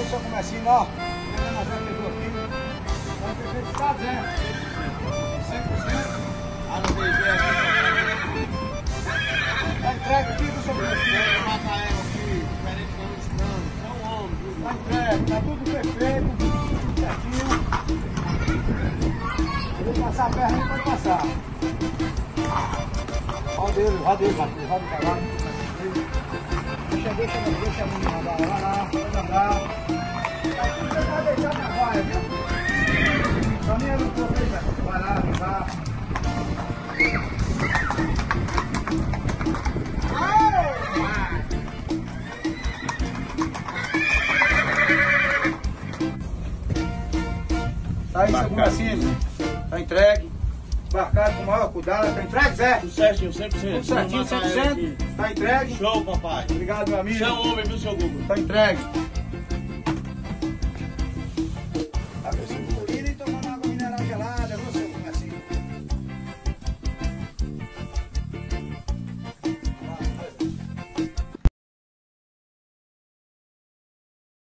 o seu comecinho, ó. Pegando a Zé pegou aqui. Então, o prefeito está dizendo. 100%. Ah, não veio aqui. Tá entregue aqui do seu prefeito. Pega mata ela aqui, diferente não estamos. São homens, viu? Tá entregue, tá tudo perfeito, tudo certinho. Ele passar a perna, ele pode passar. Roda ele, roda ele, Matheus, roda o cavalo. Deixa, deixa, deixa a menina andar, vai lá, pode andar. Tá aí, seu comecinho. Tá entregue. Embarcado com o maior cuidado. Tá entregue, Zé? Tudo certinho, 100%. Tudo certinho, Vamos matar ela 100%. aqui. Tá entregue. Show, papai. Obrigado, meu amigo. Você é um homem, viu, seu Google? Tá entregue.